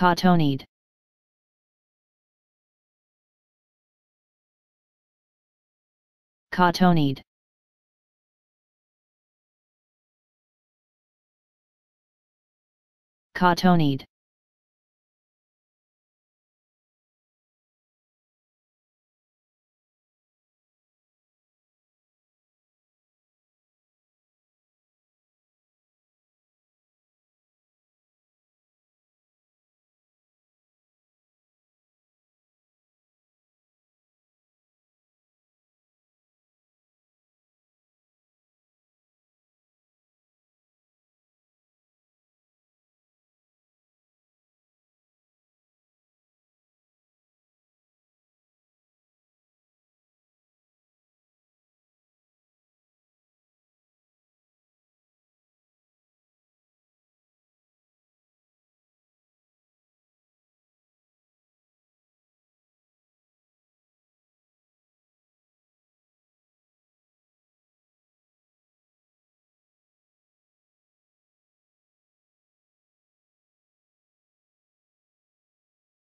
Cotonide. Cotonide. Cotonide.